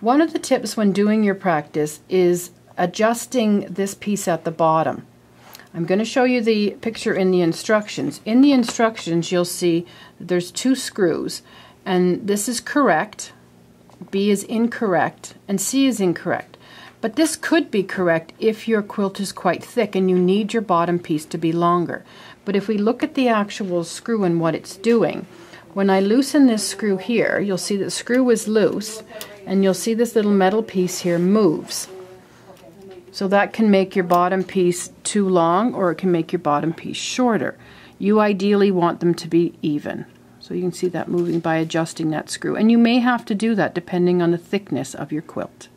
One of the tips when doing your practice is adjusting this piece at the bottom. I'm going to show you the picture in the instructions. In the instructions you'll see there's two screws and this is correct, B is incorrect, and C is incorrect. But this could be correct if your quilt is quite thick and you need your bottom piece to be longer. But if we look at the actual screw and what it's doing, when I loosen this screw here, you'll see the screw is loose and you'll see this little metal piece here moves. So that can make your bottom piece too long or it can make your bottom piece shorter. You ideally want them to be even. So you can see that moving by adjusting that screw. And you may have to do that depending on the thickness of your quilt.